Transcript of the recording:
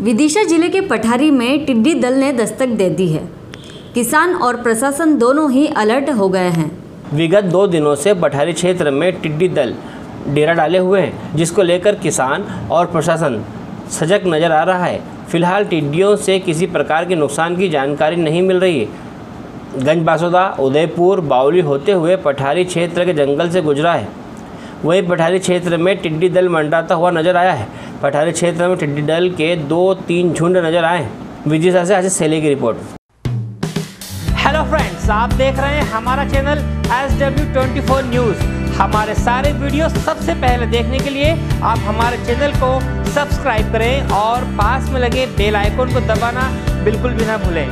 विदिशा ज़िले के पठारी में टिड्डी दल ने दस्तक दे दी है। किसान और प्रशासन दोनों ही अलर्ट हो गए हैं। विगत दो दिनों से पठारी क्षेत्र में टिड्डी दल डेरा डाले हुए हैं, जिसको लेकर किसान और प्रशासन सजग नज़र आ रहा है। फ़िलहाल टिड्डियों से किसी प्रकार के नुकसान की जानकारी नहीं मिल रही है। गंज बासोदा, उदयपुर बाउली होते हुए पठारी क्षेत्र के जंगल से गुजरा है। वहीं पठारी क्षेत्र में टिड्डी दल मंडराता हुआ नज़र आया है। पठारी क्षेत्र में टिड्डी दल के दो तीन झुंड नज़र आए। विदिशा से आशीष सेले की रिपोर्ट। हेलो फ्रेंड्स आप देख रहे हैं हमारा channel S W twenty four news हमारे सारे वीडियो सबसे पहले देखने के लिए आप हमारे चैनल को सब्सक्राइब करें और पास में लगे बेल आइकन को दबाना बिल्कुल भी ना भूलें।